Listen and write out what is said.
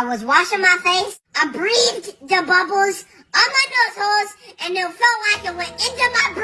I was washing my face. I breathed the bubbles on my nose holes, and it felt like it went into my.